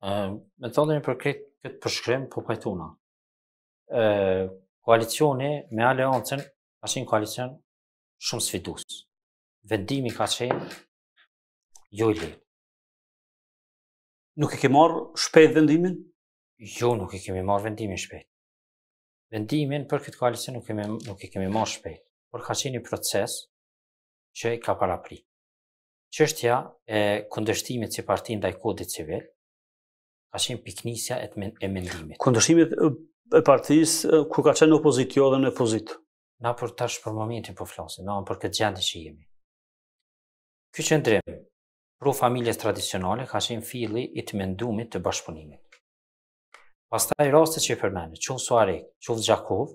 Me thënë, për krejt këtë përshkrim, po pajtuna. E, koalicioni me aleancën ka qenë koalicion shumë sfidus. Vendimi ka qenë jo i lehtë. Nuk e keni marrë shpejt vendimin? Jo, nuk e kemi marrë vendimin shpejt. Vendimin për këtë koalicion nuk e kemi, nuk e kemi marrë shpejt, por ka qenë një proces që i ka parapri. Çështja e kundërshtimit që patëm ndaj kodit civil ka qenë pikënisja e, men e mendimit. Kundërshtimit e partisë kur ka qenë në opozitë, jo edhe në opozitë. Na për tash për momentin po flasim, na për këtë gjendje që jemi. Ky qëndrim pro familjes tradicionale ka qenë filli i të mendumit të bashkëpunimit. Pastaj rastet që i përmendë, qoftë Suharekë, qoftë Gjakovë,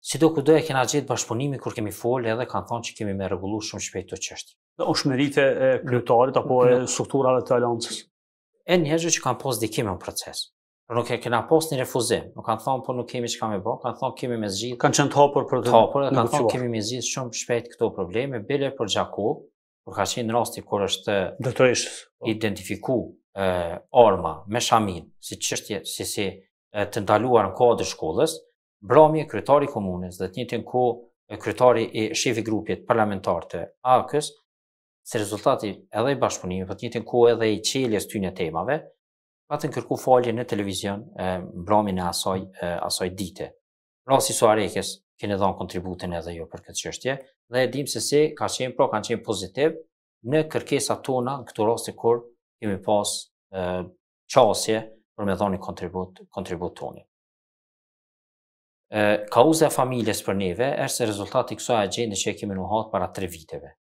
Sidokudo e kena gjetë bashkëpunimin kur kemi folë edhe kanë thonë që kemi me rregullu shumë shpejt këto çështje. Dhe është meritë e kryetarit apo e strukturave të aleancës? E njerëzve që kanë pas ndikim në proces. Por nuk e kena pas një refuzim. Nuk kanë thonë po nuk kemi çka me bë, kanë thonë kemi me zgjidh. Kanë qenë të hapur për të hapur, kanë thonë kemi me zgjidh shumë shpejt këto probleme, bile për Gjakovë, kur ka qenë rasti kur është dikush identifiku e, arma me shaminë, si çështje si si e, të ndaluar në kohë të shkollës, Mbrëmje, kryetari i komunës dhe në të njëjtën kohë kryetari i shefi grupit parlamentar të AAK-së, si rezultat edhe i bashkëpunimit, por në të njëjtën kohë edhe i çeljes këtyne temave, pat kërku falje në televizion e, në mbrëmjen e asaj, e, asaj dite. Rasti i Suharekës, keni dhënë kontributin edhe ju për këtë çështje dhe e dim se si ka qenë, pra kanë qenë pozitivë në kërkesat tona në këto raste kur kemi pas qasje për me dhënë kontribut kontribut tonë. E, kauza e familjes për neve është si rezultat i kësaj agjende që e kemi ne qe para tre viteve.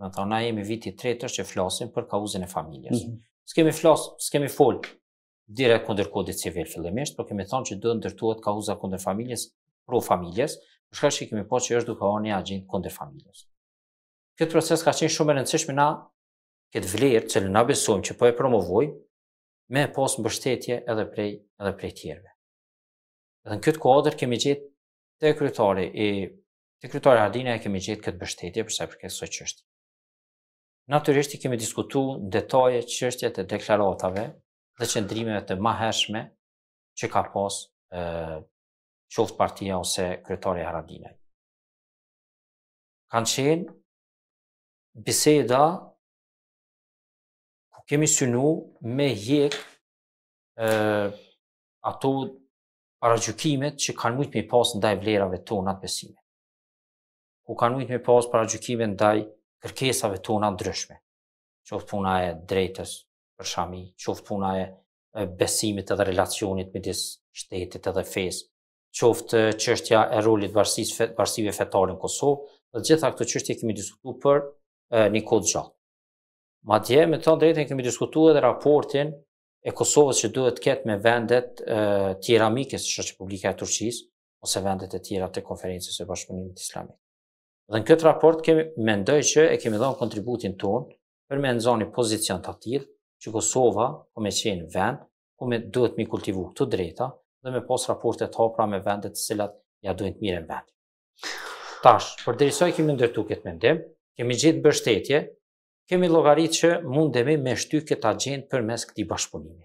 Me thënë, na jemi viti i tretë që flasim për kauzën e familjes. Mm -hmm. S'kemi flasë, s'kemi folë direkt kundër kodit civil fillimisht, por kemi thonë që do ndërtuar kauza kundër familjes, pro familjes, për shkak që kemi pa që është duke ardhë një agjendë kundër familjes. Në këtë proces ka qenë shumë e rëndësishme na këtë vlerë që na besojmë që po e promovojmë, me pas mbështetje edhe prej, edhe prej tjerëve. Dhe në këtë kuadër kemi gjetë te kryetari, te kryetari Haradinaj e kemi gjetë këtë mbështetje për sa i përket kësaj çështje. Natyrisht i kemi diskutu në detaje çështjet e deklaratave dhe qëndrimeve të mahershme që ka pas e, qoftë partia ose kryetari Haradinaj. Kanë qenë biseda ku kemi synu me hjek ato paragjykimet që kanë mujtë me pas ndaj vlerave tona të besimit. Ku kanë mujtë me pas paragjykimet ndaj kërkesave tona të ndryshme. Qoftë puna e të drejtës për shami, qoftë puna e besimit edhe relacionit midis shtetit edhe fesë, qoftë çështja e rolit të bashkësive fetare në Kosovë, dhe gjitha këto çështje kemi diskutu për një kohë të gjatë. Madje, me të drejtën, kemi diskutu edhe raportin e Kosovës që duhet të ketë me vendet e, tjera mike, siç është Republika e Turqisë, ose vendet e tjera të konferencës së bashkëpunimit islamik. Dhe në këtë raport kemi mendoj që e kemi dhënë kontributin tonë për me nxënë një pozicion të atillë që Kosova ku po me qenë vend, ku po me duhet mi kultivu të drejta dhe me pas raporte të hapura me vendet të cilat ia duan të mirën vendit. Tash, përderisa kemi ndërtu këtë mendim, kemi gjetë mbështetje kemi llogarit që mundemi me e shty këtë agjendë përmes këtij bashkëpunimi.